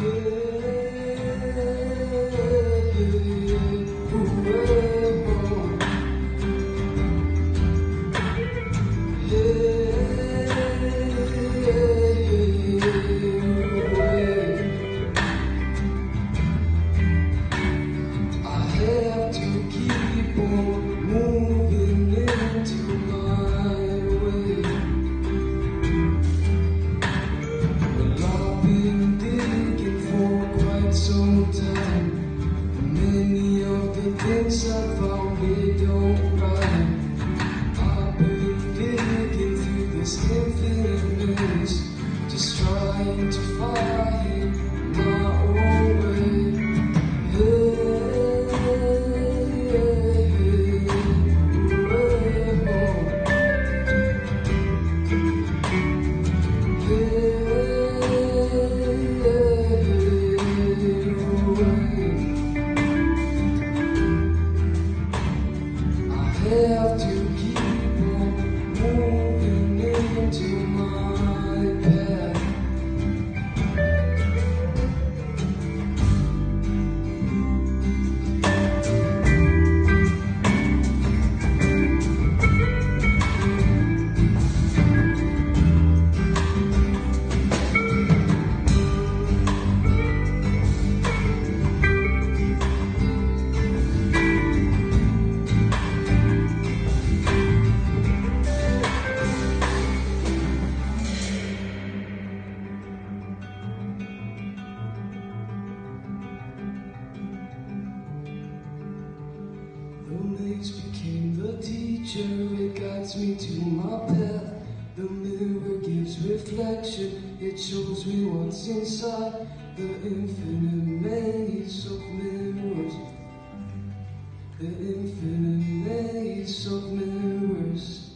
do. Sometimes, down many of the things I thought we don't right I've been digging through this infinite maze Just trying to find became the teacher, it guides me to my path. The mirror gives reflection, it shows me what's inside the infinite maze of mirrors. The infinite maze of mirrors.